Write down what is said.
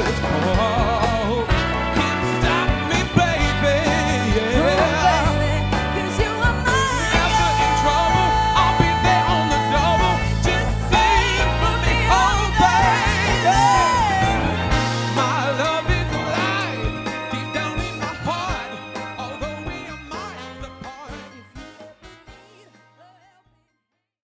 words. Oh.